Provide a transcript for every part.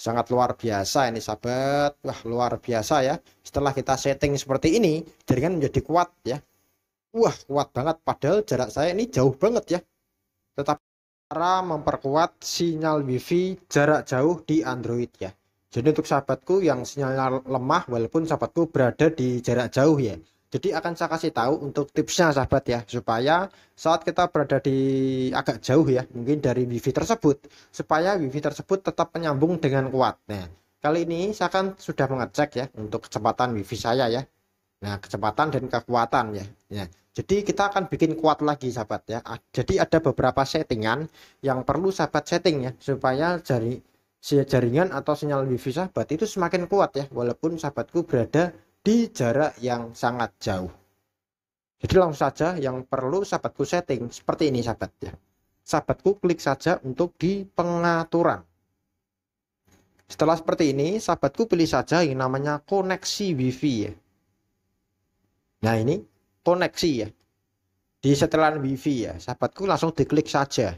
sangat luar biasa ini sahabat. Wah luar biasa ya. Setelah kita setting seperti ini jaringan menjadi kuat ya. Wah kuat banget. Padahal jarak saya ini jauh banget ya. Tetapi cara memperkuat sinyal wifi jarak jauh di Android ya. Jadi untuk sahabatku yang sinyalnya lemah walaupun sahabatku berada di jarak jauh ya jadi akan saya kasih tahu untuk tipsnya sahabat ya supaya saat kita berada di agak jauh ya mungkin dari wifi tersebut supaya wifi tersebut tetap menyambung dengan kuat. Nah kali ini saya akan sudah mengecek ya untuk kecepatan wifi saya ya. Nah kecepatan dan kekuatan ya. ya. Jadi kita akan bikin kuat lagi sahabat ya. Jadi ada beberapa settingan yang perlu sahabat setting ya supaya jari jaringan atau sinyal wifi sahabat itu semakin kuat ya walaupun sahabatku berada di jarak yang sangat jauh. Jadi langsung saja yang perlu sahabatku setting seperti ini sahabat ya. Sahabatku klik saja untuk di pengaturan. Setelah seperti ini, sahabatku pilih saja yang namanya koneksi wifi ya. Nah ini koneksi ya. Di setelan wifi ya, sahabatku langsung diklik saja.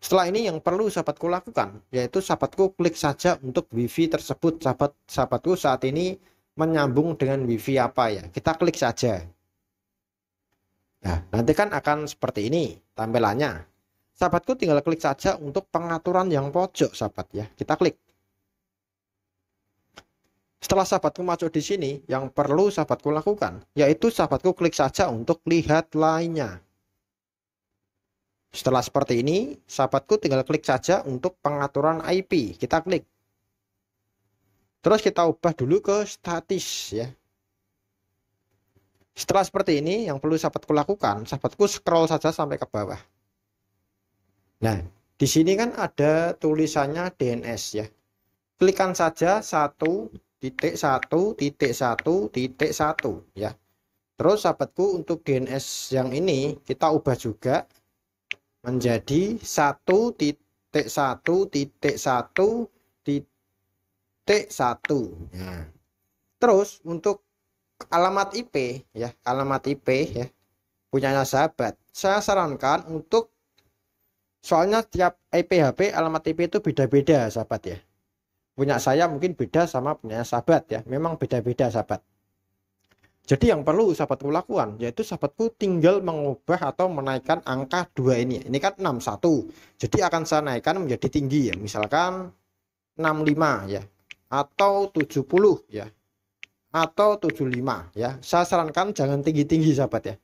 Setelah ini yang perlu sahabatku lakukan, yaitu sahabatku klik saja untuk wifi tersebut. Sahabat sahabatku saat ini menyambung dengan wifi apa ya. Kita klik saja. Nah, nanti kan akan seperti ini tampilannya. Sahabatku tinggal klik saja untuk pengaturan yang pojok, sahabat ya. Kita klik. Setelah sahabatku masuk di sini, yang perlu sahabatku lakukan, yaitu sahabatku klik saja untuk lihat lainnya. Setelah seperti ini, sahabatku tinggal klik saja untuk pengaturan IP. Kita klik. Terus kita ubah dulu ke statis ya. Setelah seperti ini, yang perlu sahabatku lakukan, sahabatku scroll saja sampai ke bawah. Nah, di sini kan ada tulisannya DNS ya. Klikkan saja satu titik satu titik satu titik satu ya. Terus sahabatku untuk DNS yang ini kita ubah juga menjadi satu titik satu titik satu titik satu. Ya. terus untuk alamat IP ya alamat IP ya punyanya sahabat saya sarankan untuk soalnya tiap IP HP alamat IP itu beda-beda sahabat ya. Punya saya mungkin beda sama punya sahabat ya. Memang beda-beda sahabat jadi yang perlu sahabatku lakukan yaitu sahabatku tinggal mengubah atau menaikkan angka dua ini. Ini kan 61. Jadi akan saya naikkan menjadi tinggi ya. Misalkan 65 ya atau 70 ya atau 75 ya. Saya sarankan jangan tinggi-tinggi sahabat ya.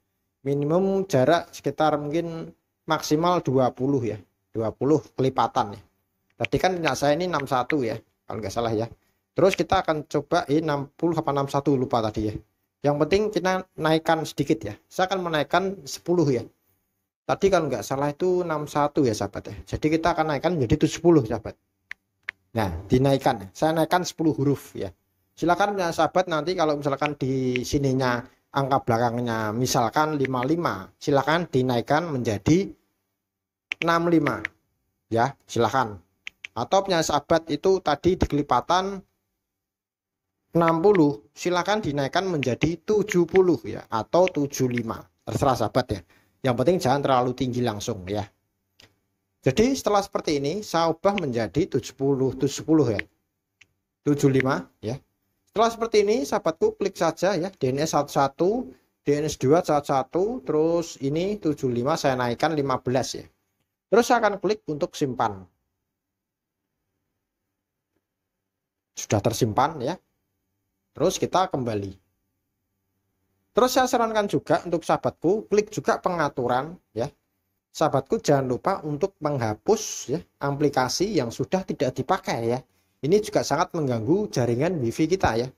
Minimum jarak sekitar mungkin maksimal 20 ya. 20 kelipatan ya. Tadi kan saya ini 61 ya kalau nggak salah ya. Terus kita akan coba ini 60 apa 61 lupa tadi ya. Yang penting kita naikkan sedikit ya. Saya akan menaikkan 10 ya. Tadi kalau nggak salah itu 61 ya sahabat ya. Jadi kita akan naikkan menjadi 70 sahabat. Nah, dinaikkan. Saya naikkan 10 huruf ya. Silakan ya sahabat nanti kalau misalkan di sininya angka belakangnya misalkan 55, silakan dinaikkan menjadi 65. Ya, silakan. Atau punya sahabat itu tadi di kelipatan 60 silakan dinaikkan menjadi 70 ya atau 75 terserah sahabat ya. Yang penting jangan terlalu tinggi langsung ya. Jadi setelah seperti ini saya ubah menjadi 70 70 ya. 75 ya. Setelah seperti ini sahabatku klik saja ya DNS 11 DNS 2 11 terus ini 75 saya naikkan 15 ya. Terus saya akan klik untuk simpan. Sudah tersimpan ya Terus kita kembali. Terus saya sarankan juga untuk sahabatku, klik juga pengaturan ya. Sahabatku jangan lupa untuk menghapus ya aplikasi yang sudah tidak dipakai ya. Ini juga sangat mengganggu jaringan wifi kita ya.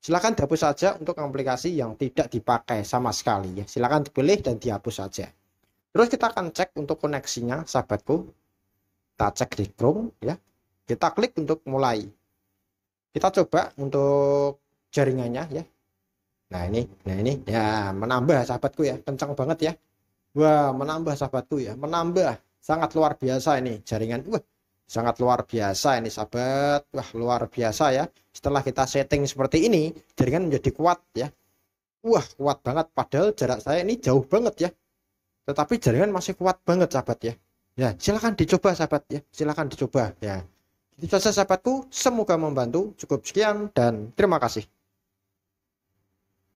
Silahkan dihapus saja untuk aplikasi yang tidak dipakai sama sekali ya. Silahkan dipilih dan dihapus saja. Terus kita akan cek untuk koneksinya sahabatku. Kita cek di Chrome ya. Kita klik untuk mulai. Kita coba untuk jaringannya ya. Nah ini nah ini. Ya menambah sahabatku ya. Kencang banget ya. Wah menambah sahabatku ya. Menambah. Sangat luar biasa ini jaringan. Wah sangat luar biasa ini sahabat. Wah luar biasa ya. Setelah kita setting seperti ini jaringan menjadi kuat ya. Wah kuat banget. Padahal jarak saya ini jauh banget ya. Tetapi jaringan masih kuat banget sahabat ya. Ya silahkan dicoba sahabat ya. Silahkan dicoba ya. Itu saja sahabatku, semoga membantu. Cukup sekian dan terima kasih.